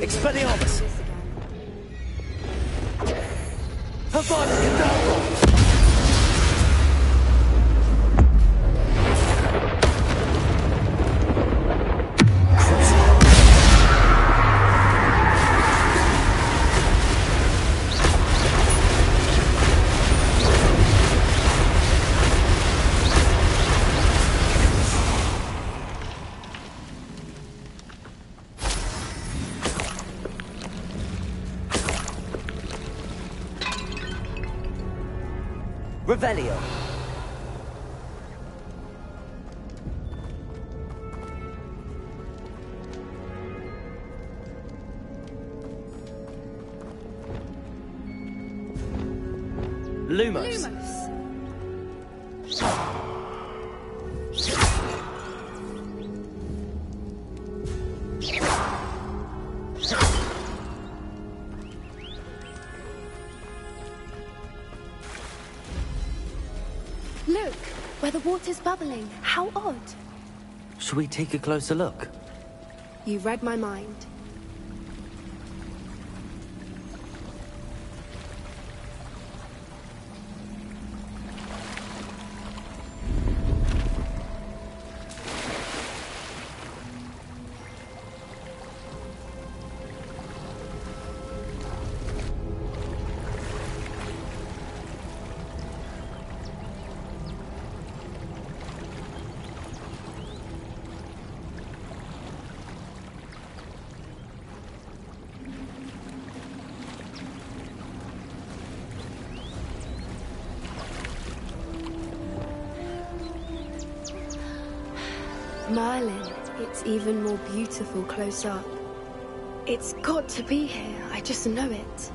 Expelliarmus! Avada Kedavra! Water's bubbling. How odd. Should we take a closer look? You read my mind. Up. It's got to be here. I just know it.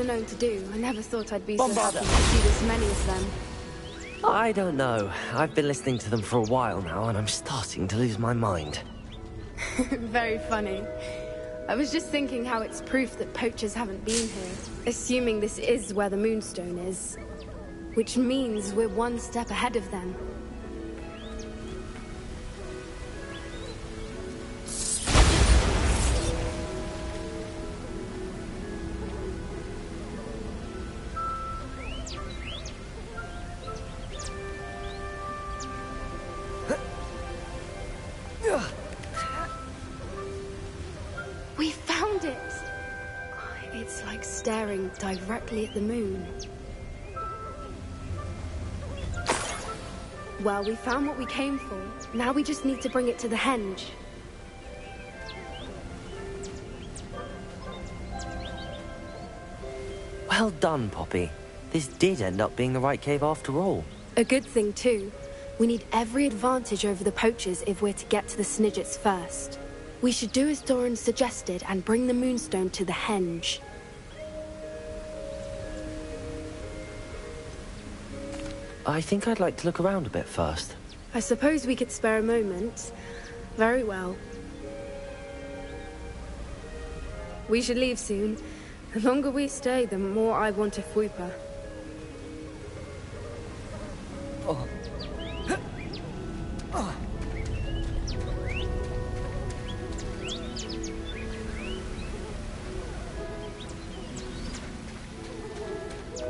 Are known to do, I never thought I'd be so Bombarda. happy to see this many of them. I don't know. I've been listening to them for a while now, and I'm starting to lose my mind. Very funny. I was just thinking how it's proof that poachers haven't been here, assuming this is where the Moonstone is. Which means we're one step ahead of them. At the moon. Well, we found what we came for. Now we just need to bring it to the henge. Well done, Poppy. This did end up being the right cave after all. A good thing, too. We need every advantage over the poachers if we're to get to the Snidgets first. We should do as Doran suggested and bring the Moonstone to the henge. I think I'd like to look around a bit first. I suppose we could spare a moment. Very well. We should leave soon. The longer we stay, the more I want a Fwooper.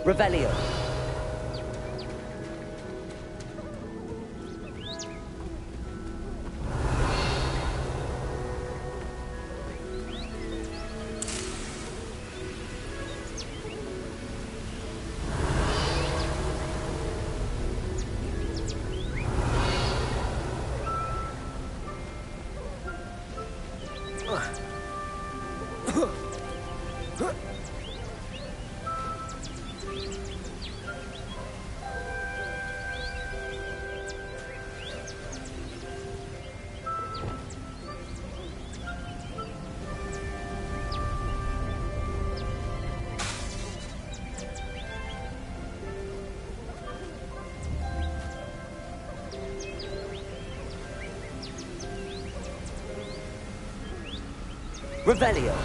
Revelio. Revelio.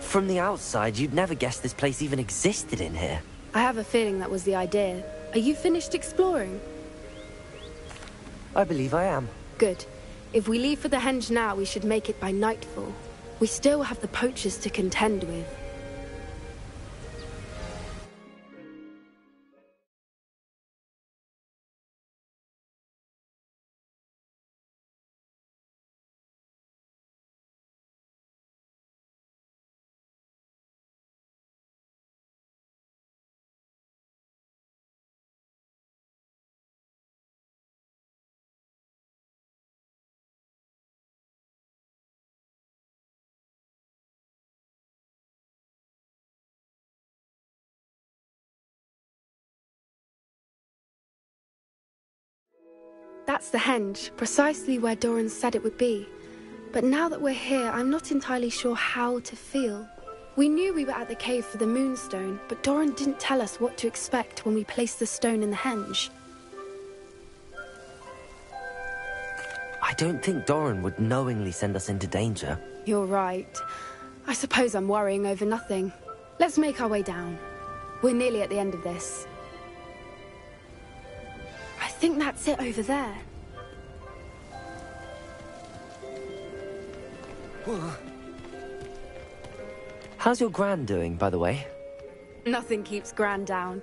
From the outside, you'd never guess this place even existed in here. I have a feeling that was the idea. Are you finished exploring? I believe I am. Good. If we leave for the henge now, we should make it by nightfall. We still have the poachers to contend with. That's the henge, precisely where Doran said it would be. But now that we're here, I'm not entirely sure how to feel. We knew we were at the cave for the Moonstone, but Doran didn't tell us what to expect when we placed the stone in the henge. I don't think Doran would knowingly send us into danger. You're right. I suppose I'm worrying over nothing. Let's make our way down. We're nearly at the end of this. I think that's it over there. How's your Gran doing, by the way? Nothing keeps Gran down.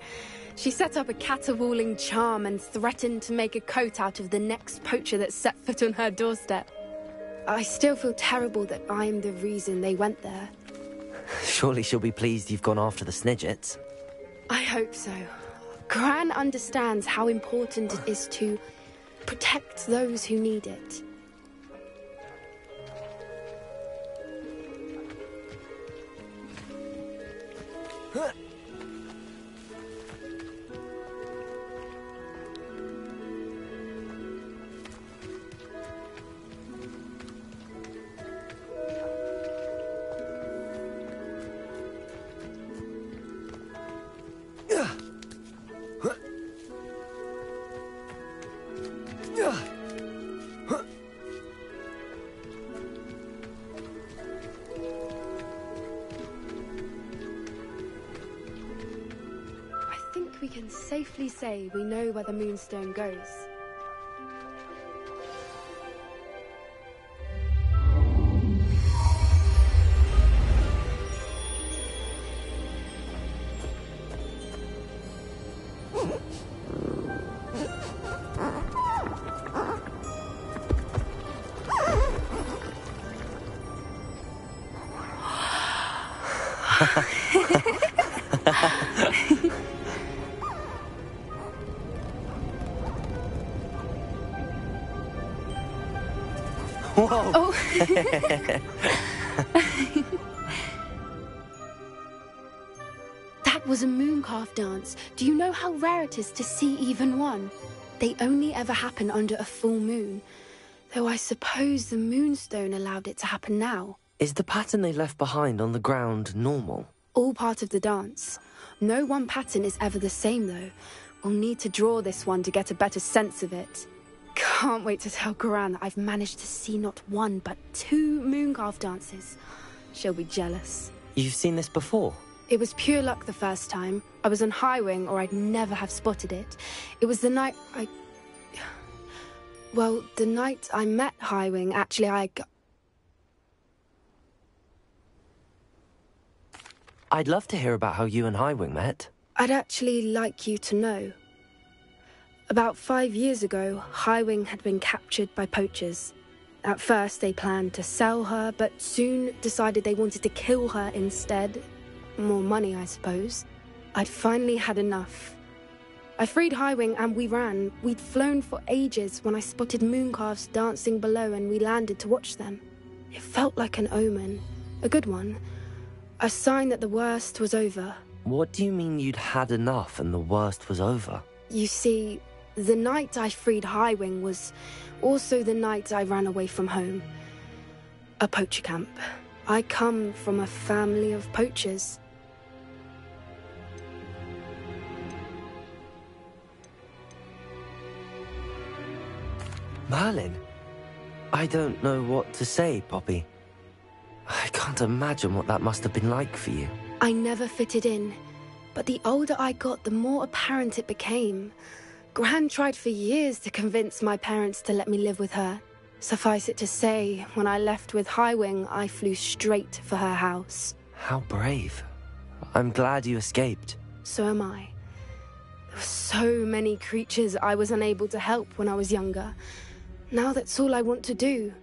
She set up a caterwauling charm and threatened to make a coat out of the next poacher that set foot on her doorstep. I still feel terrible that I'm the reason they went there. Surely she'll be pleased you've gone after the Snidgets. I hope so. Gran understands how important it is to protect those who need it. Say we know where the Moonstone goes. Whoa! Oh. that was a mooncalf dance. Do you know how rare it is to see even one? They only ever happen under a full moon. Though I suppose the moonstone allowed it to happen now. Is the pattern they left behind on the ground normal? All part of the dance. No one pattern is ever the same, though. We'll need to draw this one to get a better sense of it. Can't wait to tell Gran that I've managed to see not one, but two mooncalf dances. She'll be jealous. You've seen this before? It was pure luck the first time. I was on Highwing, or I'd never have spotted it. It was the night I. Well, the night I met Highwing, actually, I... I'd love to hear about how you and Highwing met. I'd actually like you to know. About five years ago, Highwing had been captured by poachers. At first, they planned to sell her, but soon decided they wanted to kill her instead. More money, I suppose. I'd finally had enough. I freed Highwing and we ran. We'd flown for ages when I spotted mooncalves dancing below and we landed to watch them. It felt like an omen. A good one. A sign that the worst was over. What do you mean you'd had enough and the worst was over? You see, the night I freed Highwing was also the night I ran away from home. A poacher camp. I come from a family of poachers. Merlin? I don't know what to say, Poppy. I can't imagine what that must have been like for you. I never fitted in, but the older I got, the more apparent it became. Gran tried for years to convince my parents to let me live with her. Suffice it to say, when I left with Highwing, I flew straight for her house. How brave. I'm glad you escaped. So am I. There were so many creatures I was unable to help when I was younger. Now that's all I want to do.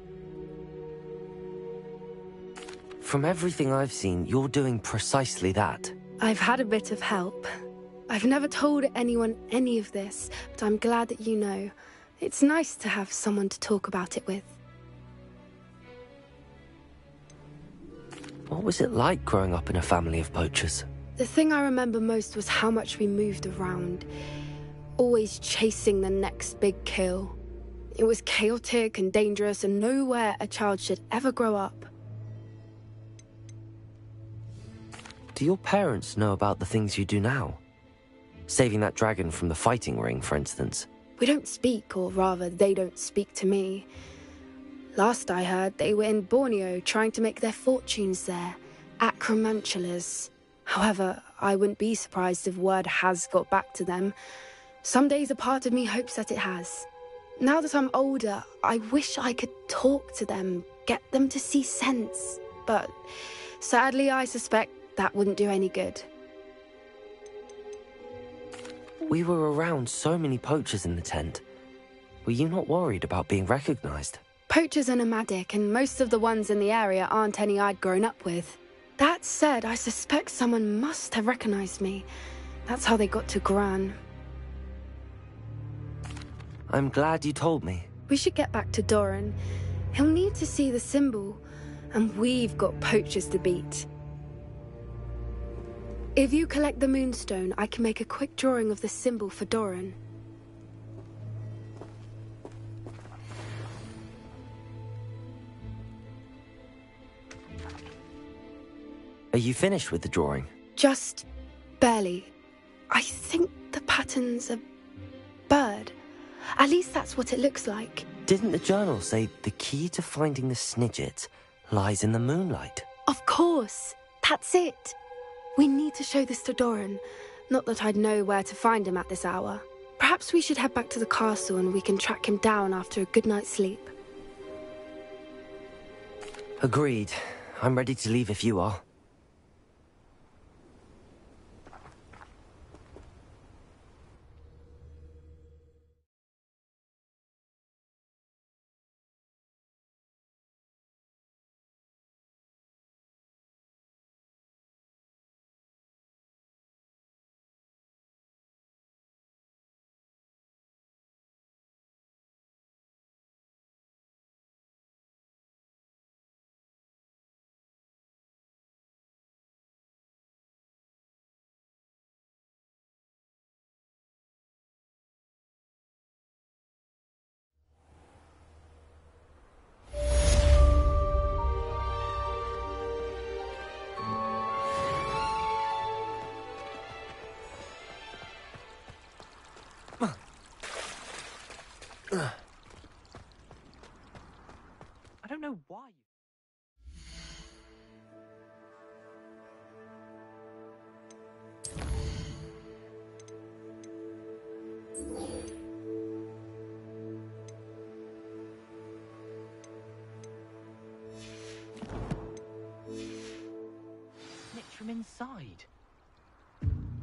From everything I've seen, you're doing precisely that. I've had a bit of help. I've never told anyone any of this, but I'm glad that you know. It's nice to have someone to talk about it with. What was it like growing up in a family of poachers? The thing I remember most was how much we moved around, always chasing the next big kill. It was chaotic and dangerous, and nowhere a child should ever grow up. Do your parents know about the things you do now? Saving that dragon from the fighting ring, for instance. We don't speak, or rather, they don't speak to me. Last I heard, they were in Borneo trying to make their fortunes there. Acromantulas. However, I wouldn't be surprised if word has got back to them. Some days a part of me hopes that it has. Now that I'm older, I wish I could talk to them, get them to see sense. But sadly, I suspect that wouldn't do any good. We were around so many poachers in the tent. Were you not worried about being recognized? Poachers are nomadic, and most of the ones in the area aren't any I'd grown up with. That said, I suspect someone must have recognized me. That's how they got to Gran. I'm glad you told me. We should get back to Doran. He'll need to see the symbol, and we've got poachers to beat. If you collect the Moonstone, I can make a quick drawing of the symbol for Doran. Are you finished with the drawing? Just barely. I think the pattern's a bird. At least that's what it looks like. Didn't the journal say the key to finding the Snidget lies in the moonlight? Of course. That's it. We need to show this to Doran. Not that I'd know where to find him at this hour. Perhaps we should head back to the castle and we can track him down after a good night's sleep. Agreed. I'm ready to leave if you are. Inside.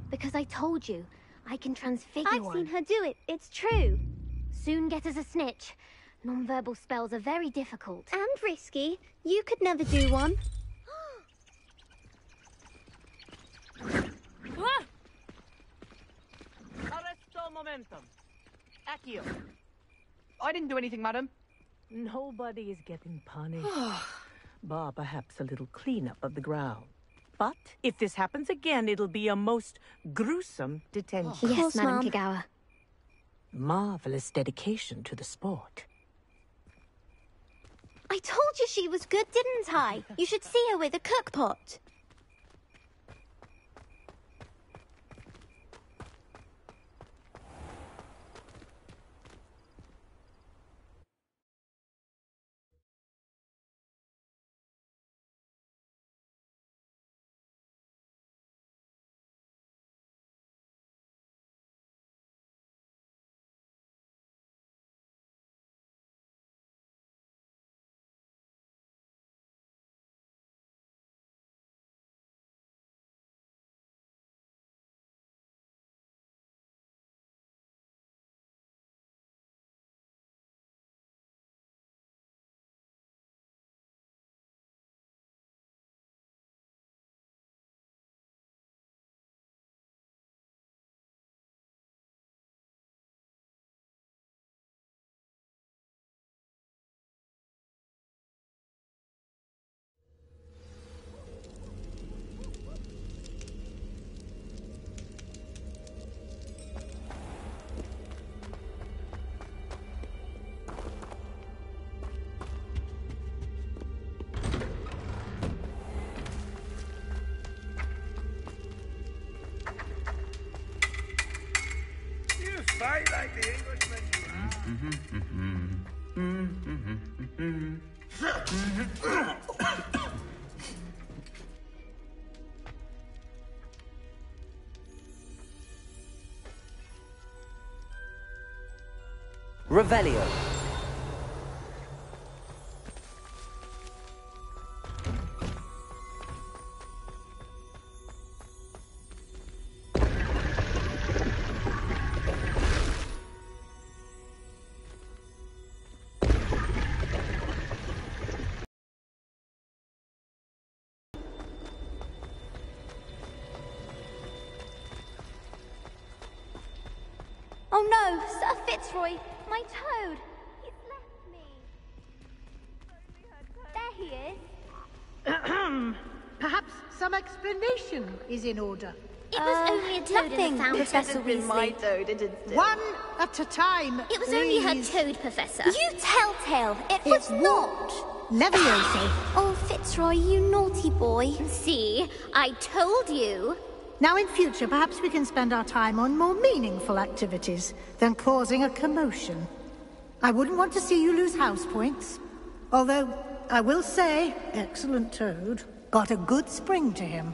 Because I told you, I can transfigure I've one. seen her do it. It's true. Soon get us a snitch. Non-verbal spells are very difficult. And risky. You could never do one. Ah! Arresto momentum. Accio. I didn't do anything, madam. Nobody is getting punished. Bar perhaps a little cleanup of the ground. But if this happens again, it'll be a most gruesome detention. yes, course, Madam Mum. Kogawa. Marvelous dedication to the sport. I told you she was good, didn't I? You should see her with a cookpot. Revelio. Is in order. It was ah, only a toad nothing, in the fountain. Professor Weasley. toad, it is One at a time. It was only her toad, Professor. You telltale. It was It not. Levioso. Oh, Fitzroy, you naughty boy. See, I told you. Now, in future, perhaps we can spend our time on more meaningful activities than causing a commotion. I wouldn't want to see you lose house points. Although, I will say, excellent Toad got a good spring to him.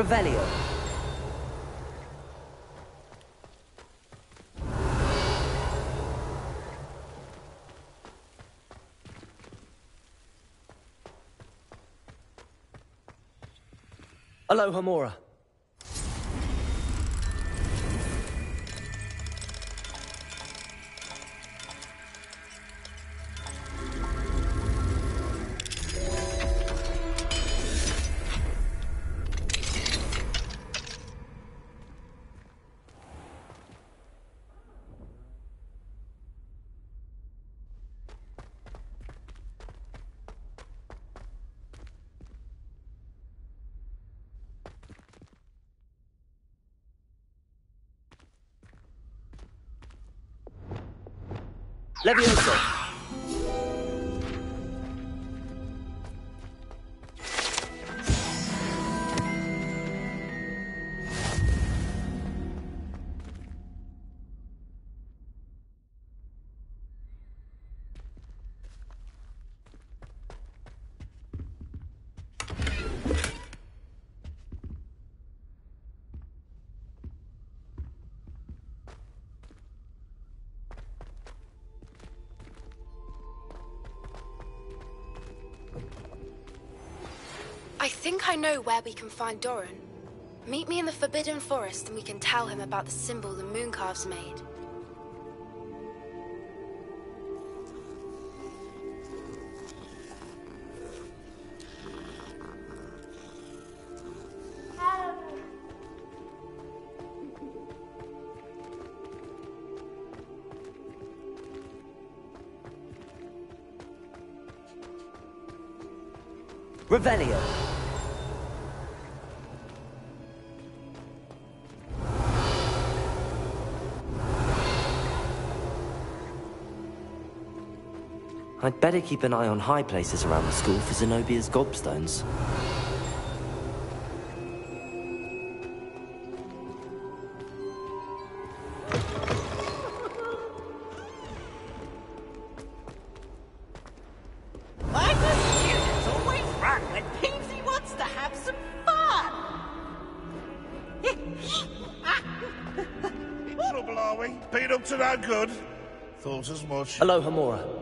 Revelio. Alohomora. Levioso. Know where we can find Doran. Meet me in the Forbidden Forest and we can tell him about the symbol the Mooncalves made. Revelio. I'd better keep an eye on high places around the school for Zenobia's gobstones. Why does students always run when Peeves wants to have some fun? Trouble, are we? Been up to no good? Thought as much. Alohomora.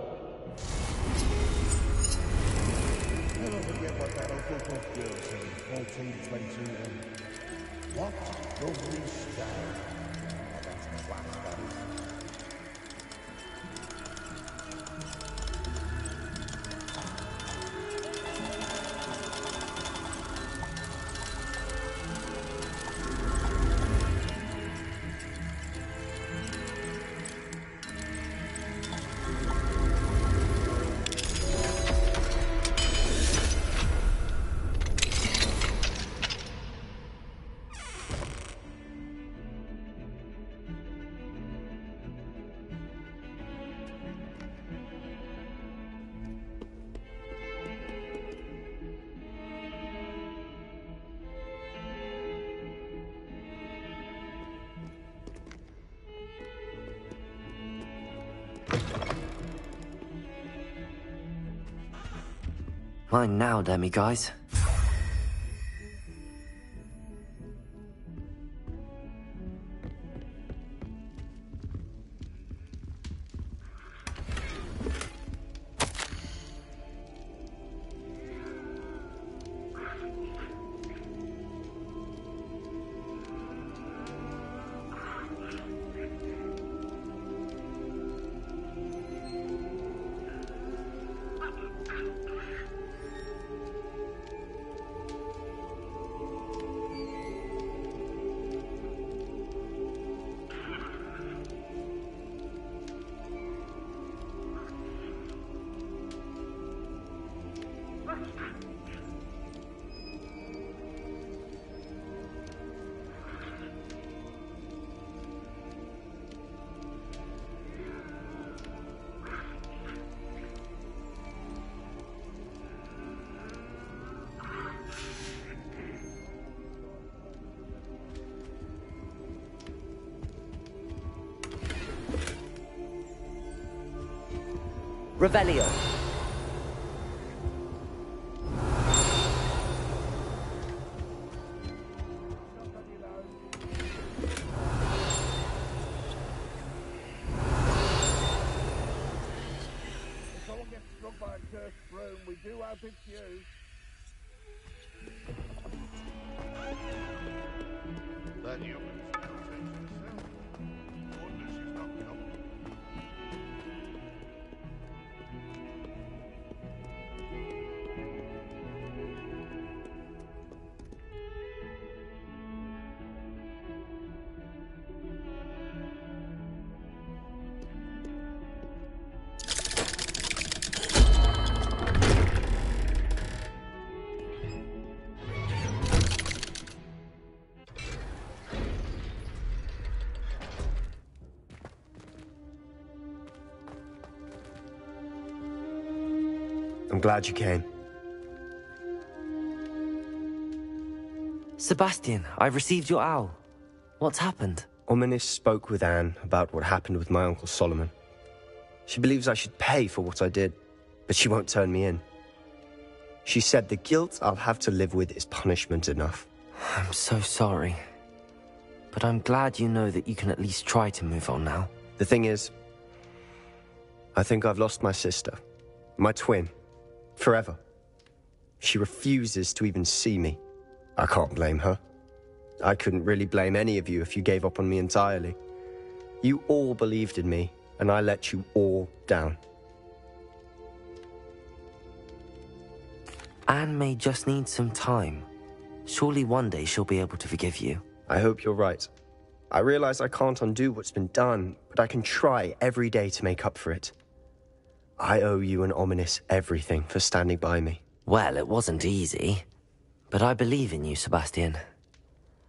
What does we stand? Mine now, Demi guys. Revelio. I'm glad you came. Sebastian, I've received your owl. What's happened? Ominis spoke with Anne about what happened with my uncle Solomon. She believes I should pay for what I did, but she won't turn me in. She said the guilt I'll have to live with is punishment enough. I'm so sorry. But I'm glad you know that you can at least try to move on now. The thing is, I think I've lost my sister, my twin, forever. She refuses to even see me. I can't blame her. I couldn't really blame any of you if you gave up on me entirely. You all believed in me, and I let you all down. Anne may just need some time. Surely one day she'll be able to forgive you. I hope you're right. I realize I can't undo what's been done, but I can try every day to make up for it. I owe you and Ominis everything for standing by me. Well, it wasn't easy. But I believe in you, Sebastian.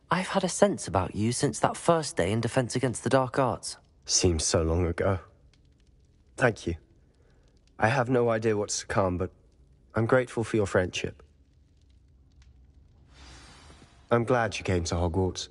I've had a sense about you since that first day in Defense Against the Dark Arts. Seems so long ago. Thank you. I have no idea what's to come, but I'm grateful for your friendship. I'm glad you came to Hogwarts.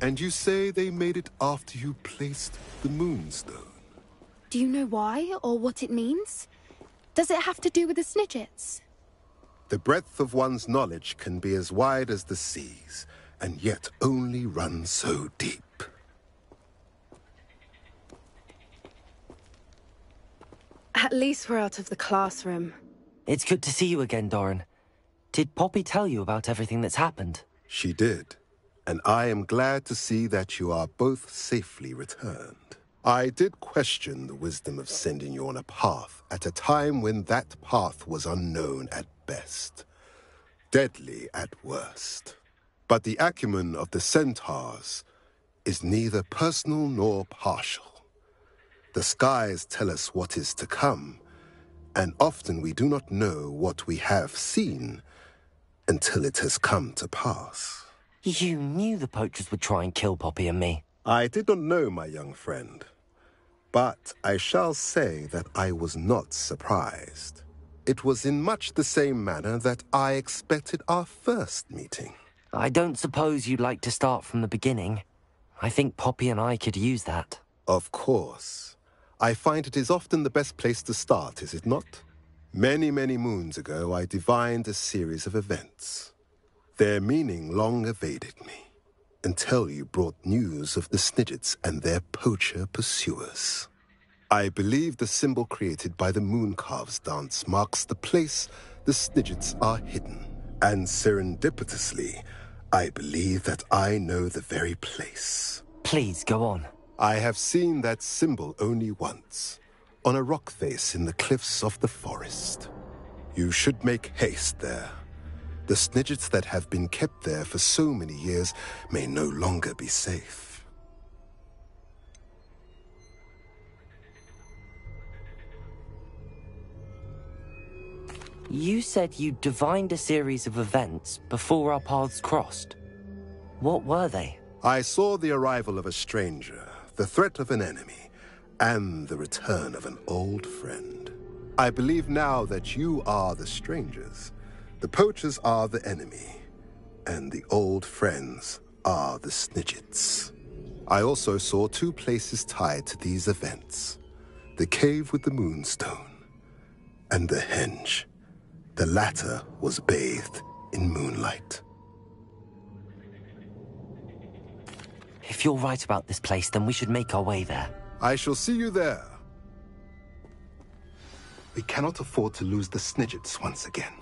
And you say they made it after you placed the Moonstone? Do you know why, or what it means? Does it have to do with the Snidgets? The breadth of one's knowledge can be as wide as the seas, and yet only run so deep. At least we're out of the classroom. It's good to see you again, Doran. Did Poppy tell you about everything that's happened? She did, and I am glad to see that you are both safely returned. I did question the wisdom of sending you on a path at a time when that path was unknown at best, deadly at worst. But the acumen of the centaurs is neither personal nor partial. The skies tell us what is to come, and often we do not know what we have seen until it has come to pass. You knew the poachers would try and kill Poppy and me. I did not know, my young friend, but I shall say that I was not surprised. It was in much the same manner that I expected our first meeting. I don't suppose you'd like to start from the beginning. I think Poppy and I could use that. Of course. I find it is often the best place to start, is it not? Many, many moons ago, I divined a series of events. Their meaning long evaded me, until you brought news of the Snidgets and their poacher pursuers. I believe the symbol created by the Mooncalves dance marks the place the Snidgets are hidden. And serendipitously, I believe that I know the very place. Please, go on. I have seen that symbol only once, on a rock face in the cliffs of the forest. You should make haste there. The snidgets that have been kept there for so many years may no longer be safe. You said you divined a series of events before our paths crossed. What were they? I saw the arrival of a stranger, the threat of an enemy, and the return of an old friend. I believe now that you are the strangers, the poachers are the enemy, and the old friends are the snidgets. I also saw two places tied to these events the cave with the moonstone and the henge. The latter was bathed in moonlight. If you're right about this place, then we should make our way there. I shall see you there. We cannot afford to lose the Snidgets once again.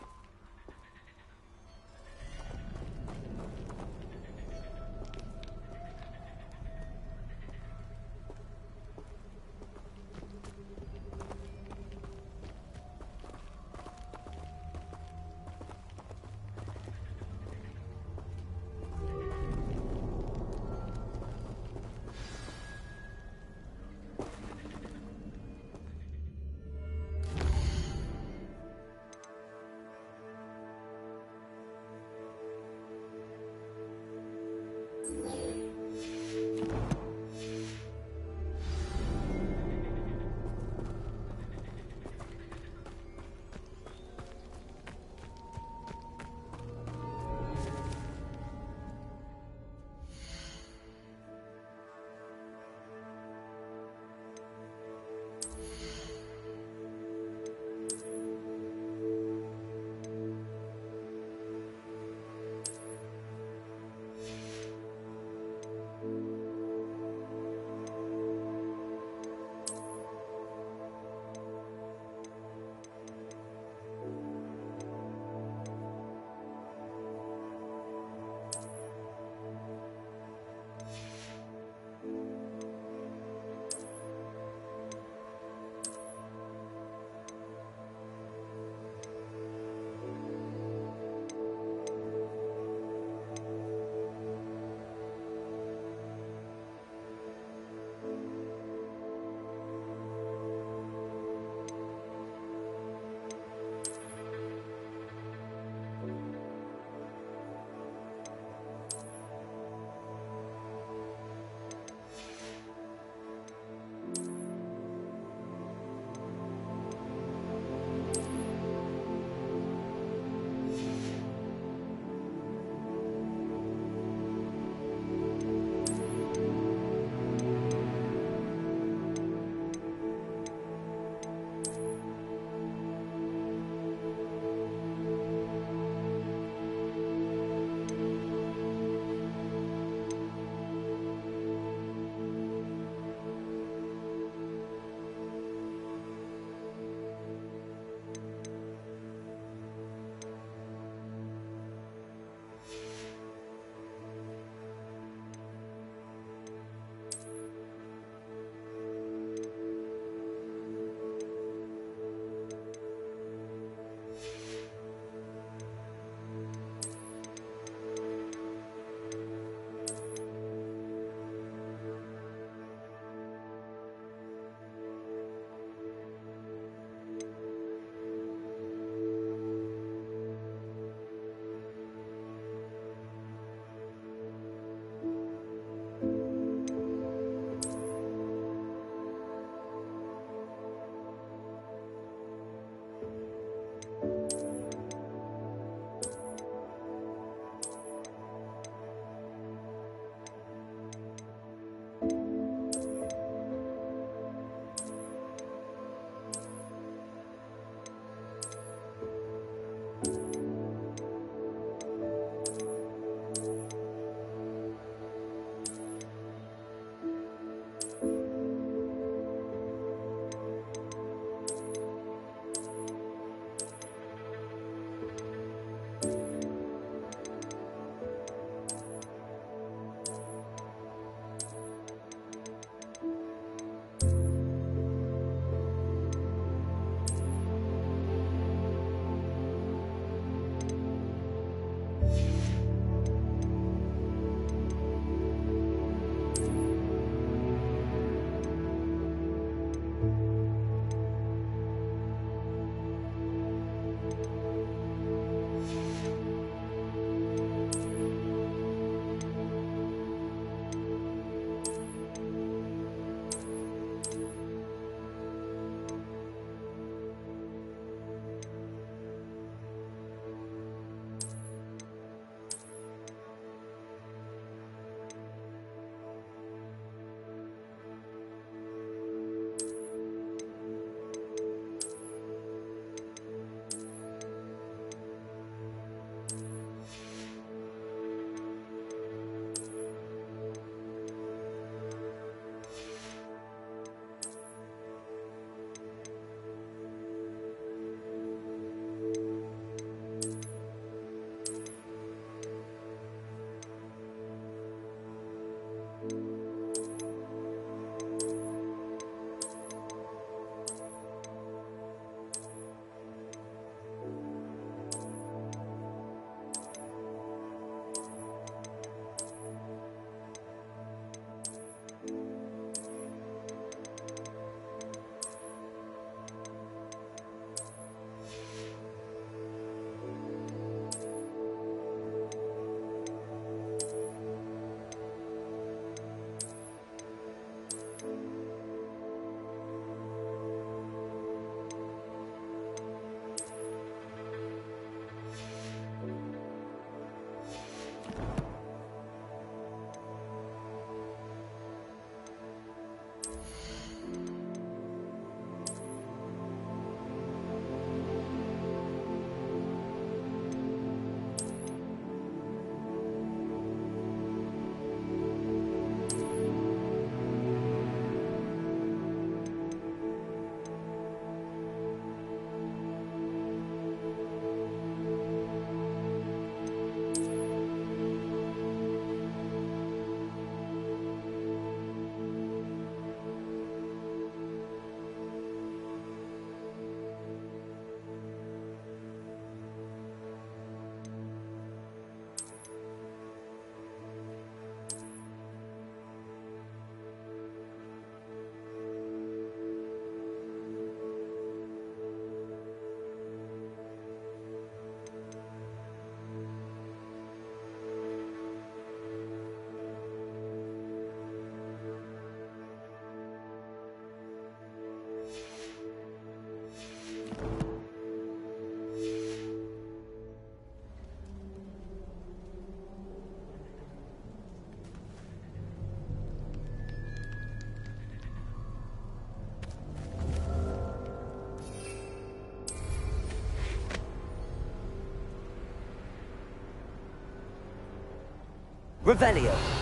Revelio.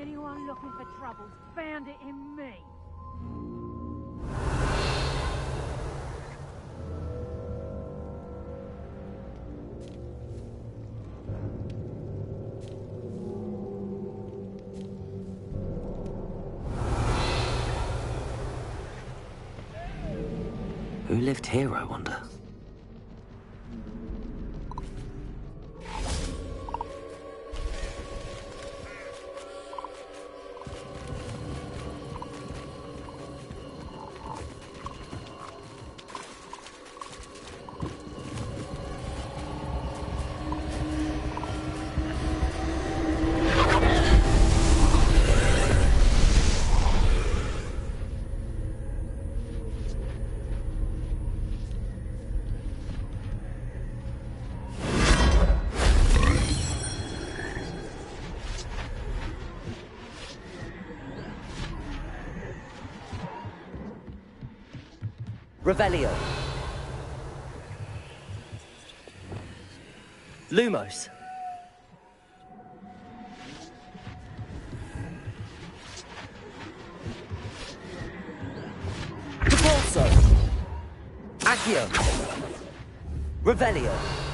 Anyone looking for troubles found it in me. Who lived here, I wonder? Revelio. Lumos. Repulso. Accio. Revelio.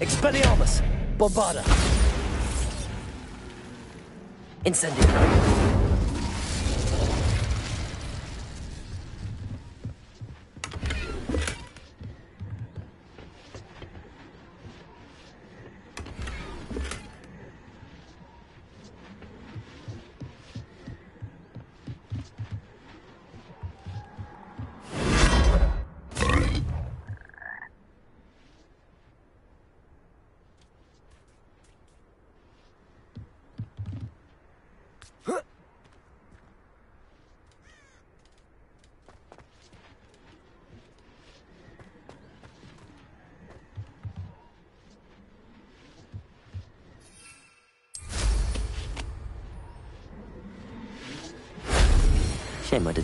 Expelliarmus! Bombarda! Incendio! Shame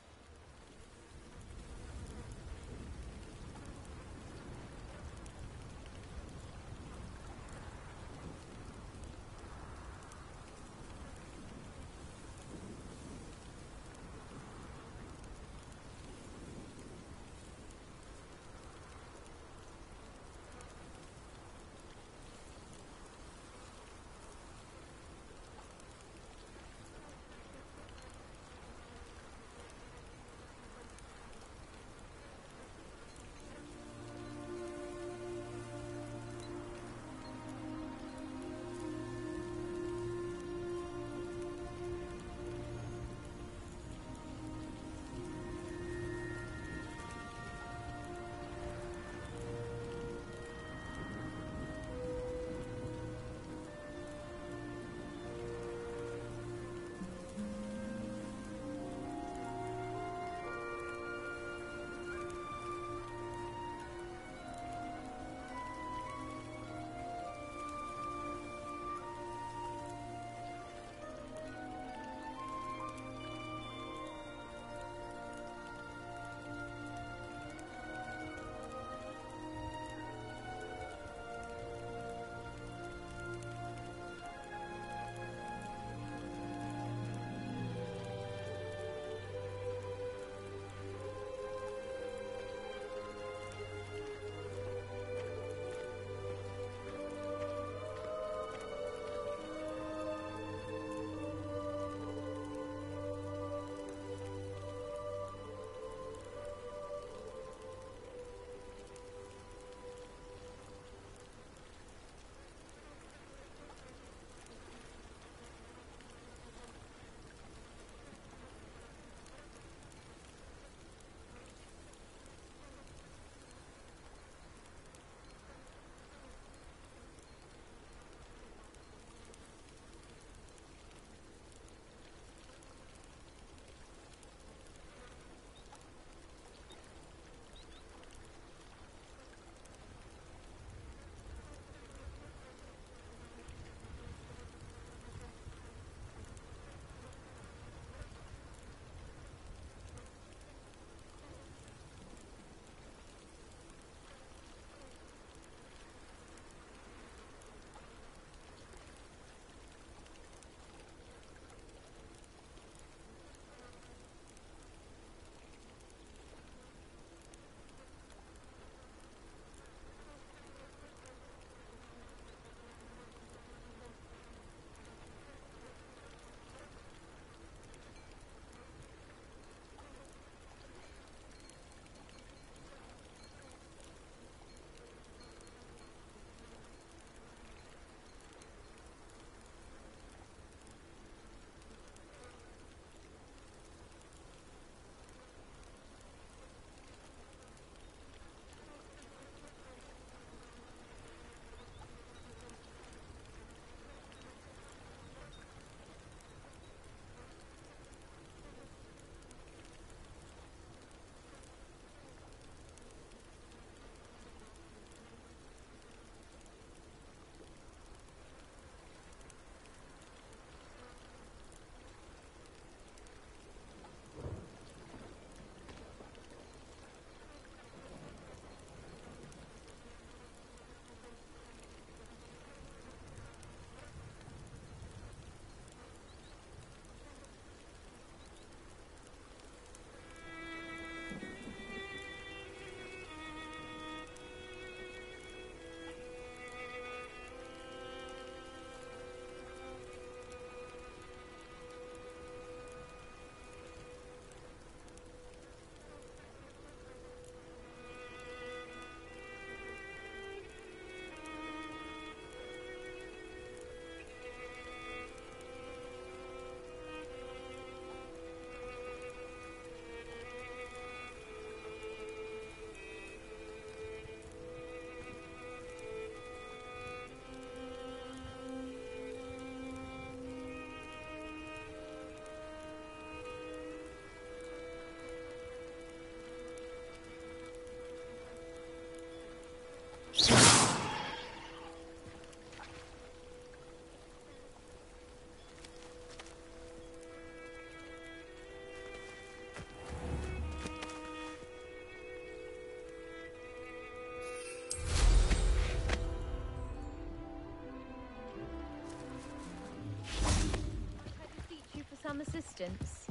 Assistance.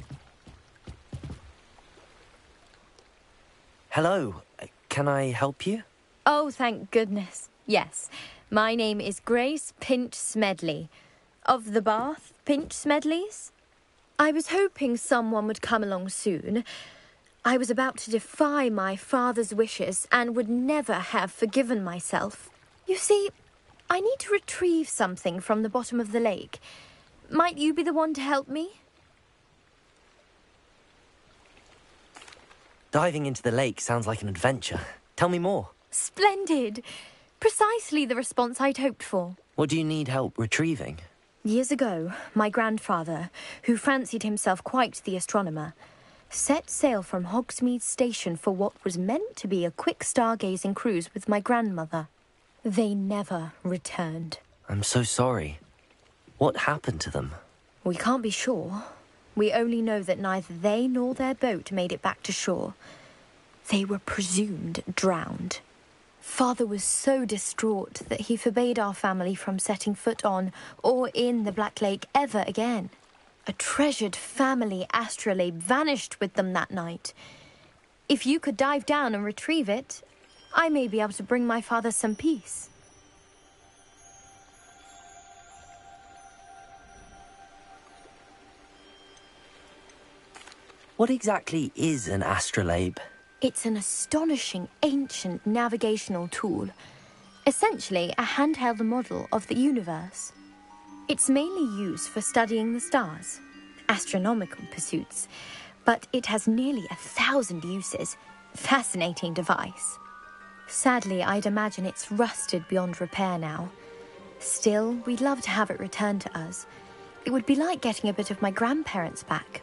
Hello. Uh, Can I help you? Oh, thank goodness. Yes. My name is Grace Pinch Smedley. Of the Bath Pinch Smedleys? I was hoping someone would come along soon. I was about to defy my father's wishes and would never have forgiven myself. You see, I need to retrieve something from the bottom of the lake. Might you be the one to help me? Diving into the lake sounds like an adventure. Tell me more. Splendid! Precisely the response I'd hoped for. What do you need help retrieving? Years ago, my grandfather, who fancied himself quite the astronomer, set sail from Hogsmeade Station for what was meant to be a quick stargazing cruise with my grandmother. They never returned. I'm so sorry. What happened to them? We can't be sure. We only know that neither they nor their boat made it back to shore. They were presumed drowned. Father was so distraught that he forbade our family from setting foot on or in the Black Lake ever again. A treasured family astrolabe vanished with them that night. If you could dive down and retrieve it, I may be able to bring my father some peace. What exactly is an astrolabe? It's an astonishing ancient navigational tool, essentially a handheld model of the universe. It's mainly used for studying the stars, astronomical pursuits, but it has nearly a thousand uses. Fascinating device. Sadly, I'd imagine it's rusted beyond repair now. Still, we'd love to have it returned to us. It would be like getting a bit of my grandparents back.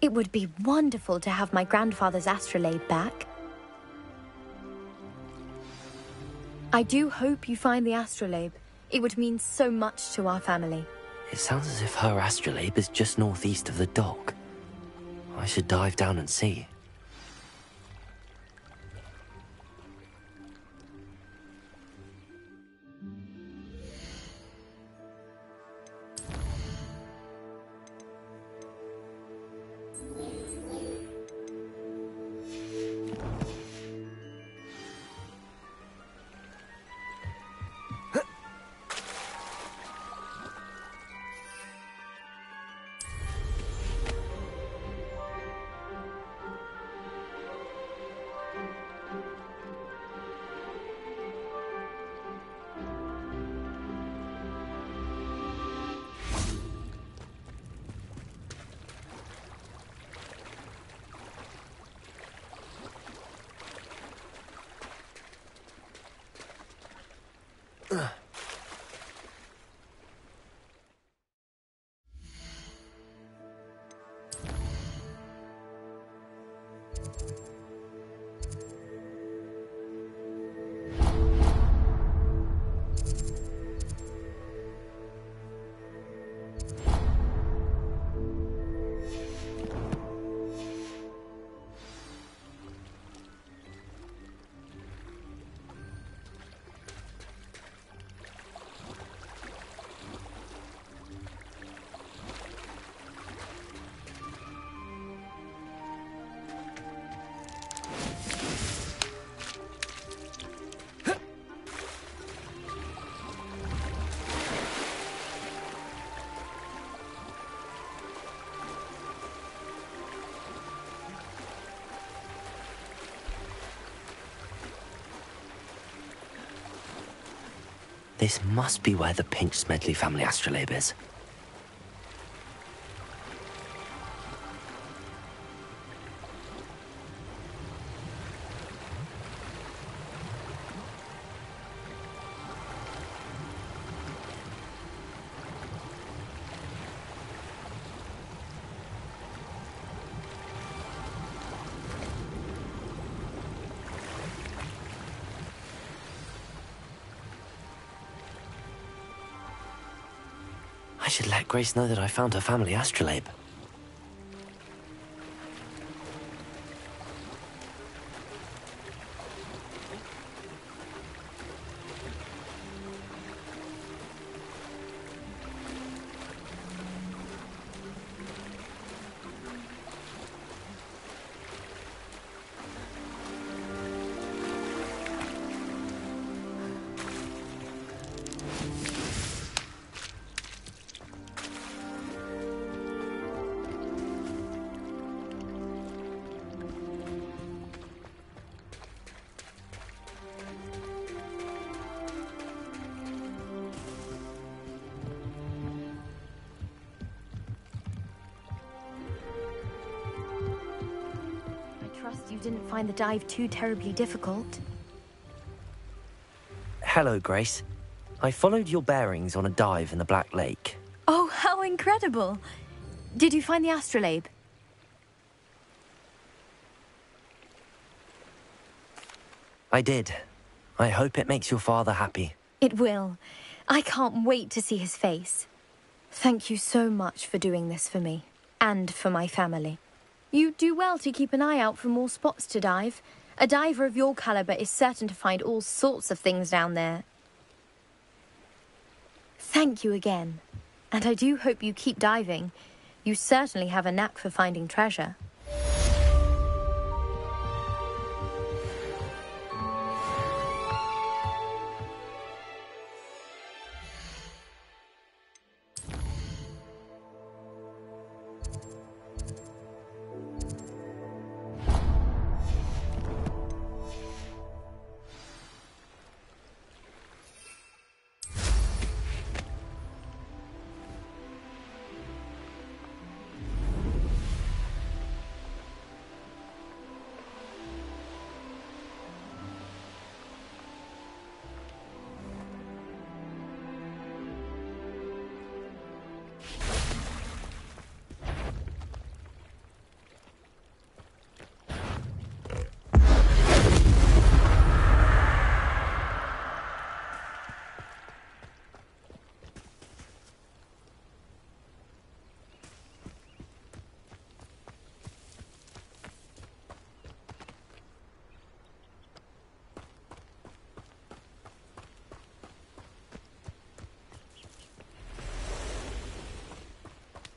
It would be wonderful to have my grandfather's astrolabe back. I do hope you find the astrolabe. It would mean so much to our family. It sounds as if her astrolabe is just northeast of the dock. I should dive down and see. This must be where the Pinch Smedley family astrolabe is. Grace know that I found her family astrolabe. Find the dive too terribly difficult. Hello, Grace. I followed your bearings on a dive in the Black Lake. Oh, how incredible! Did you find the astrolabe? I did. I hope it makes your father happy. It will. I can't wait to see his face. Thank you so much for doing this for me and for my family. You do well to keep an eye out for more spots to dive. A diver of your caliber is certain to find all sorts of things down there. Thank you again. And I do hope you keep diving. You certainly have a knack for finding treasure.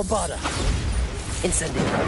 Bombarda! Incendio!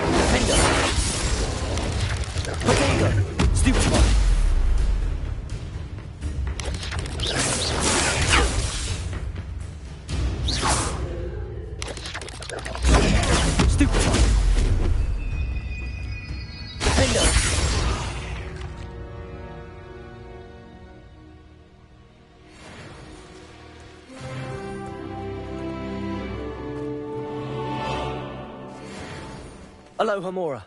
Alohomora.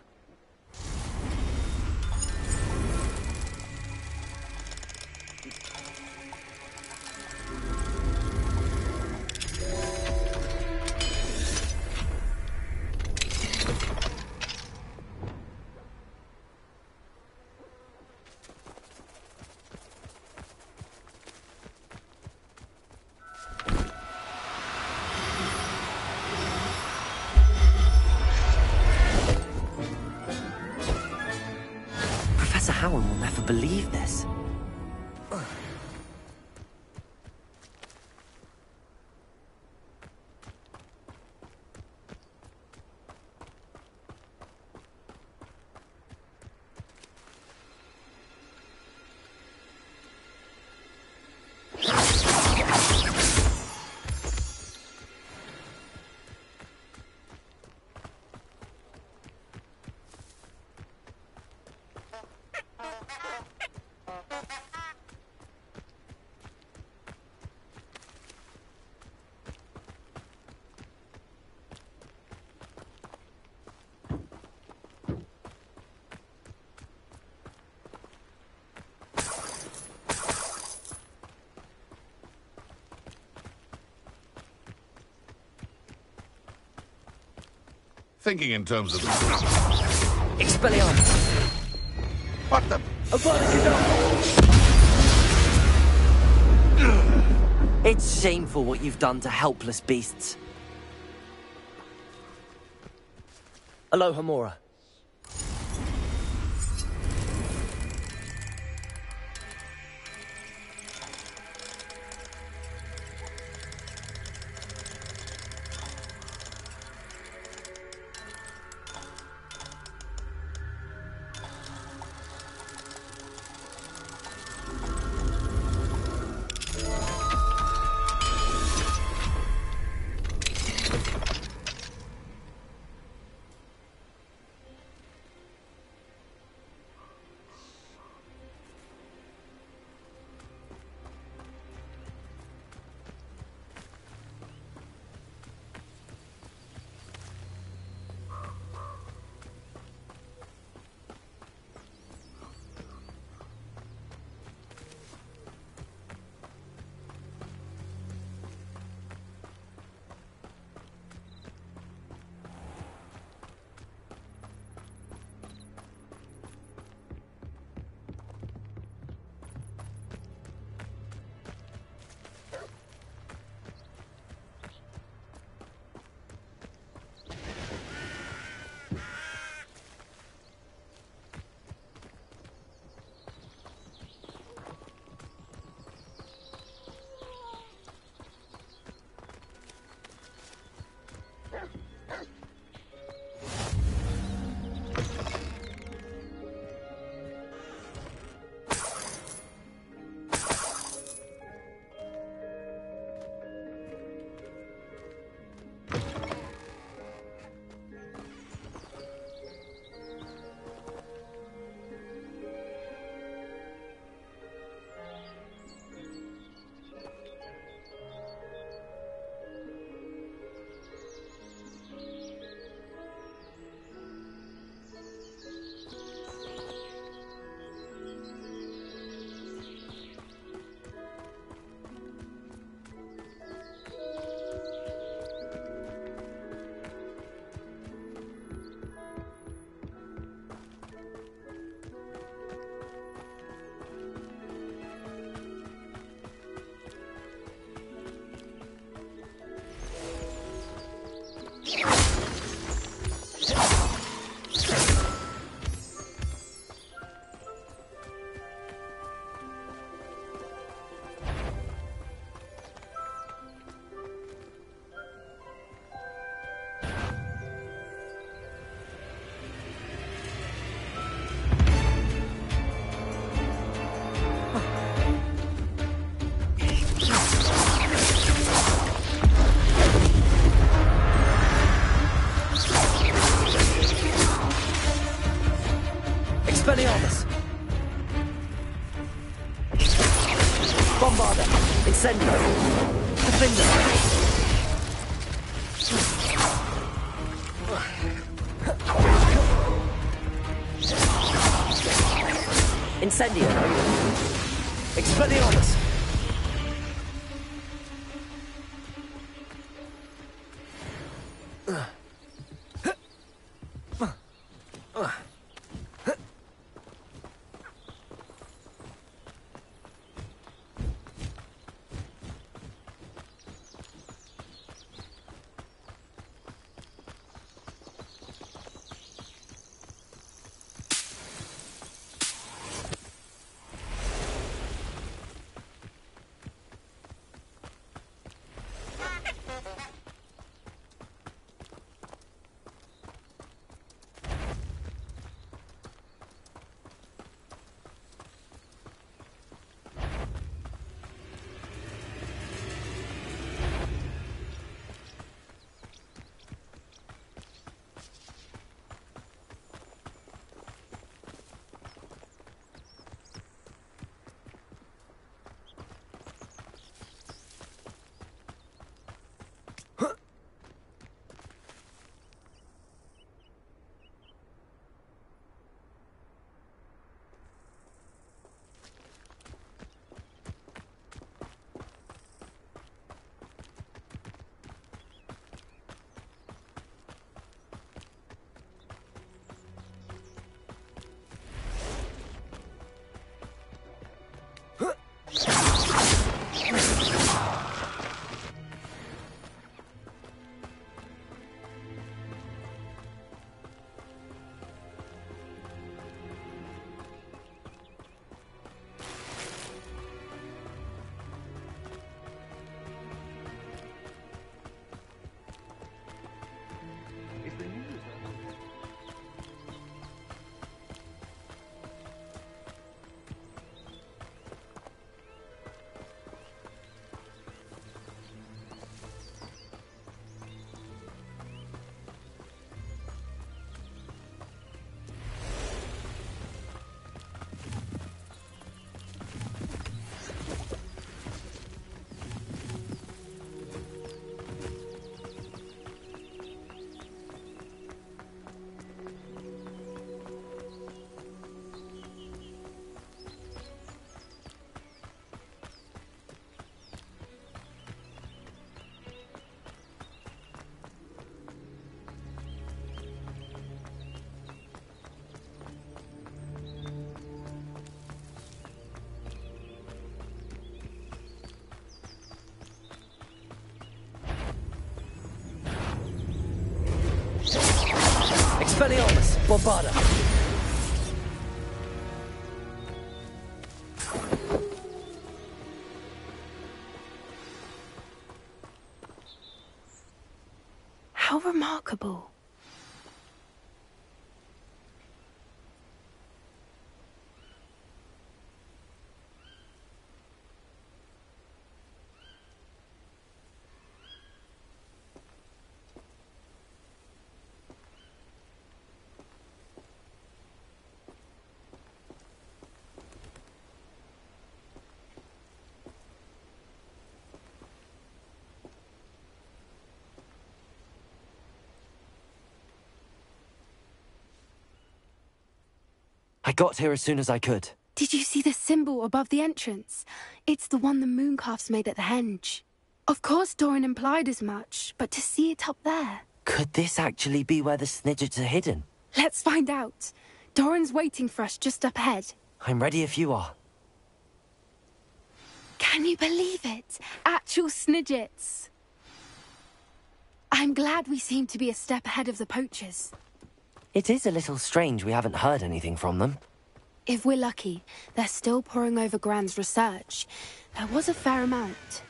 Thinking in terms of. Expelliarmus! What the... It's shameful what you've done to helpless beasts. Alohomora. Here we go. How remarkable. I got here as soon as I could. Did you see the symbol above the entrance? It's the one the mooncalfs made at the henge. Of course Doran implied as much, but to see it up there... Could this actually be where the Snidgets are hidden? Let's find out. Doran's waiting for us just up ahead. I'm ready if you are. Can you believe it? Actual Snidgets. I'm glad we seem to be a step ahead of the poachers. It is a little strange we haven't heard anything from them. If we're lucky, they're still poring over Gran's research. There was a fair amount.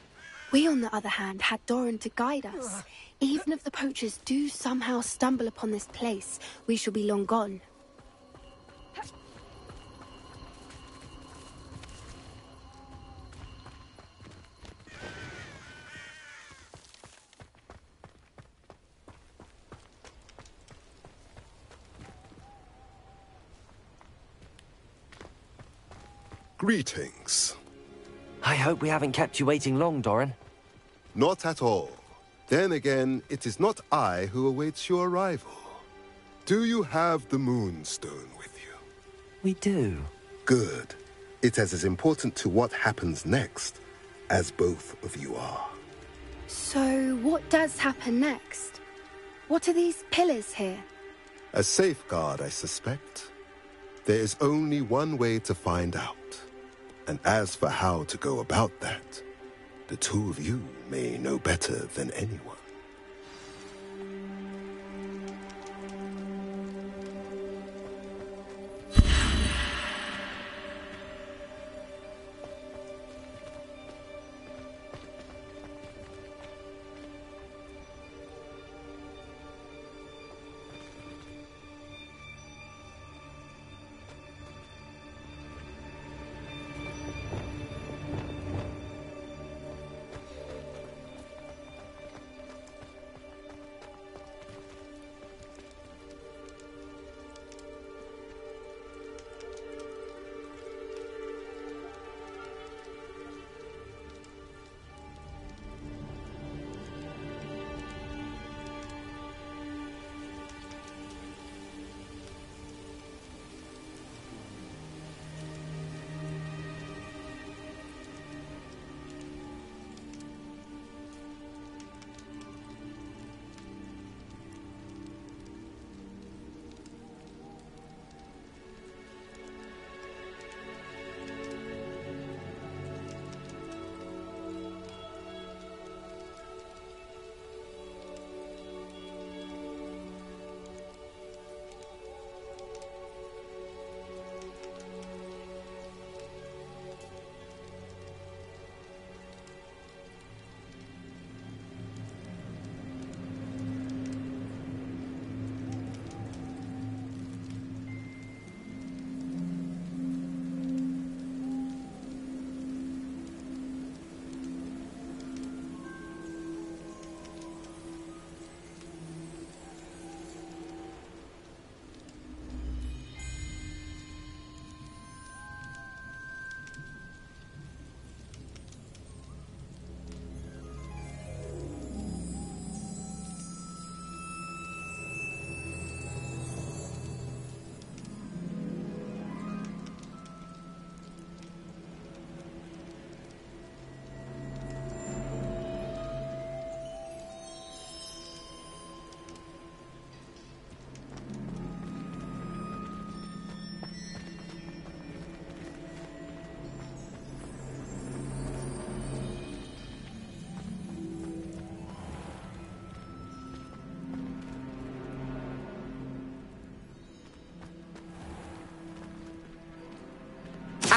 We, on the other hand, had Doran to guide us. Even if the poachers do somehow stumble upon this place, we shall be long gone. Greetings. I hope we haven't kept you waiting long, Doran. Not at all. Then again, it is not I who awaits your arrival. Do you have the Moonstone with you? We do. Good. It is as important to what happens next as both of you are. So, what does happen next? What are these pillars here? A safeguard, I suspect. There is only one way to find out. And as for how to go about that, the two of you may know better than anyone.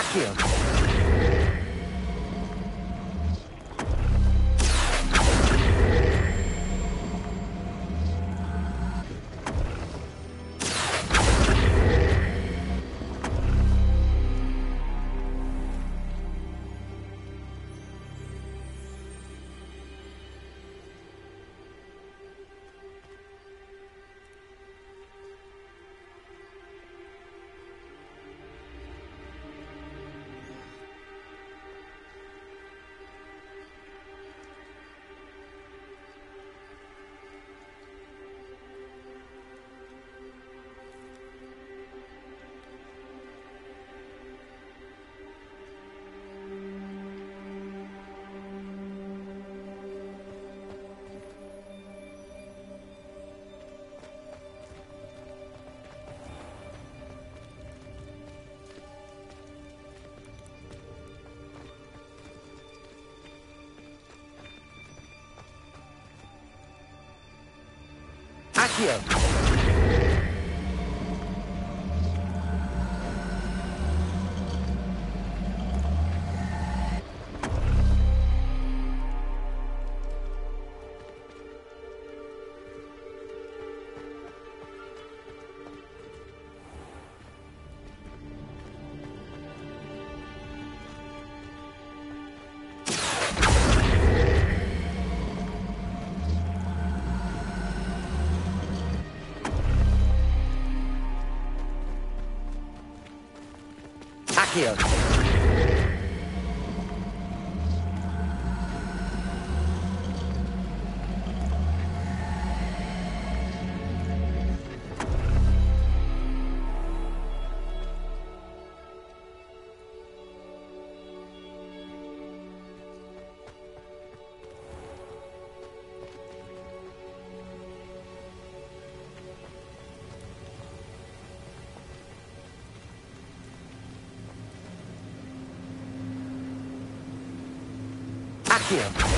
Accio! Accio! Accio!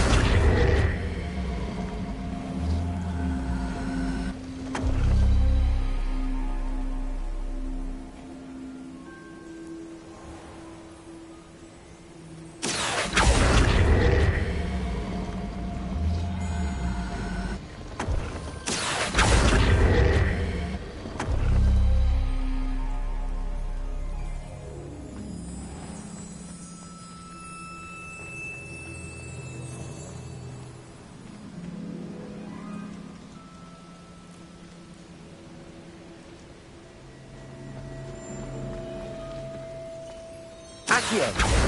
Accio!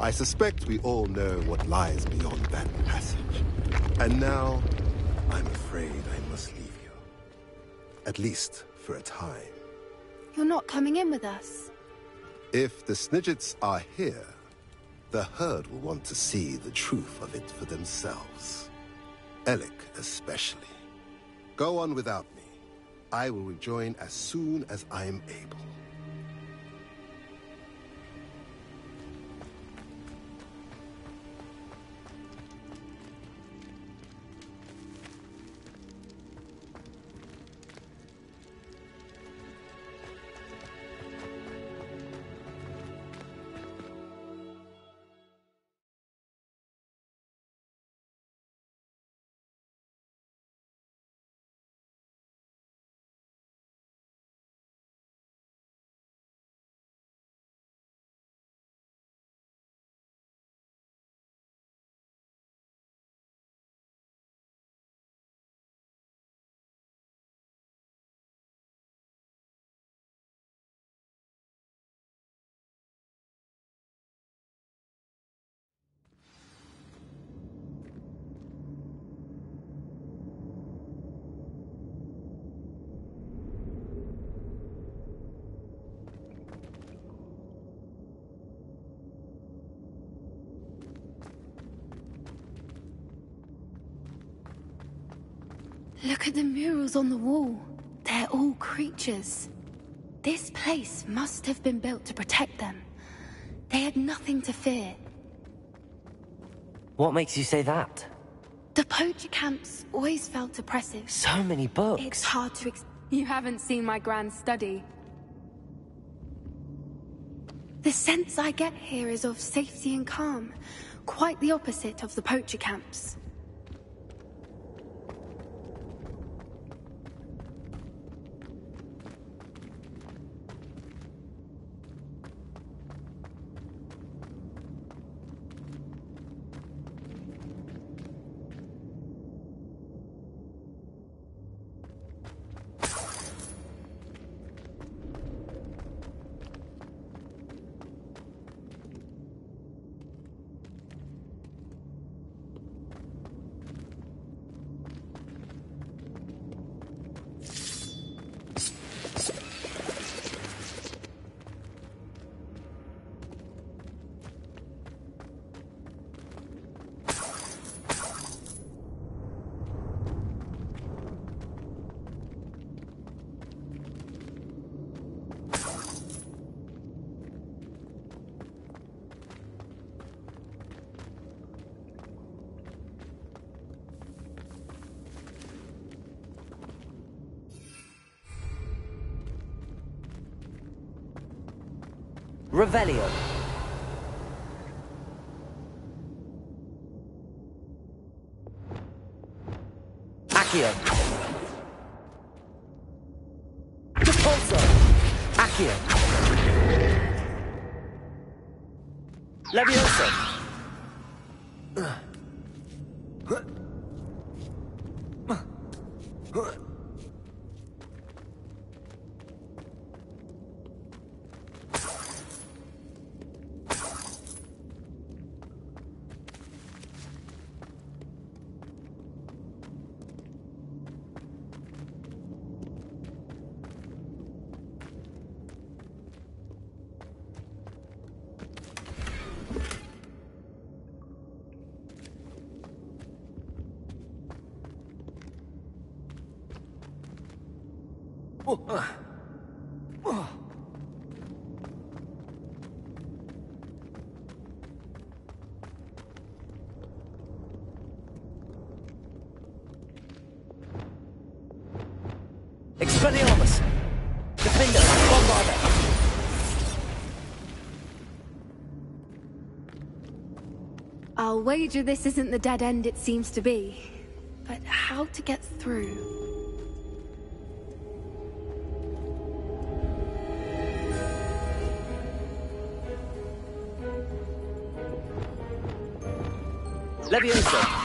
I suspect we all know what lies beyond that passage. And now, I'm afraid I must leave you. At least for a time. You're not coming in with us. If the Snidgets are here, the herd will want to see the truth of it for themselves. Alec especially. Go on without me. I will rejoin as soon as I am able. Look at the murals on the wall. They're all creatures. This place must have been built to protect them. They had nothing to fear. What makes you say that? The poacher camps always felt oppressive. So many books. It's hard to ex- You haven't seen my grand study. The sense I get here is of safety and calm. Quite the opposite of the poacher camps. Revelio. Accio. Repulso. Accio. Levioso. Wager this isn't the dead end it seems to be. But how to get through? Levioso!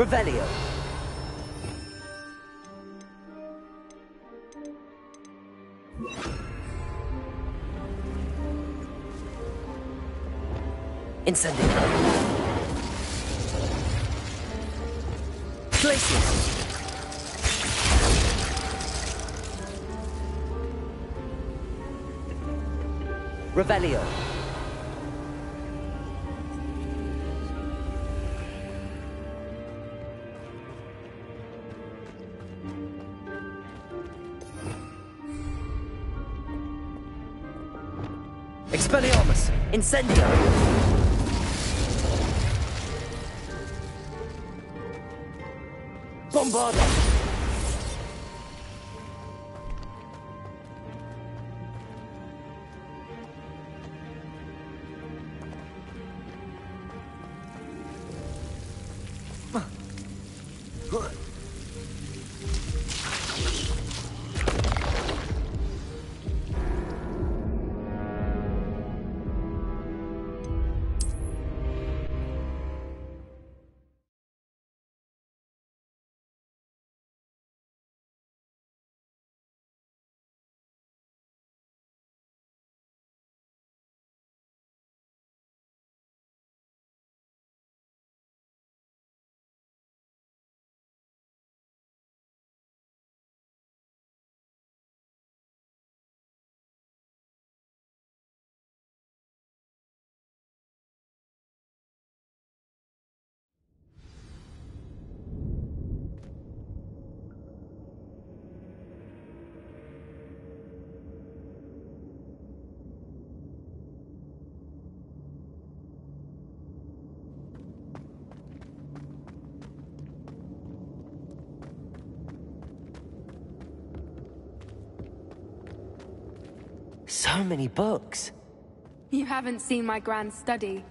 Revelio. Incendio. Glacius. Revelio. Expelliarmus! Incendio! Bombarda! So many books. You haven't seen my grand study.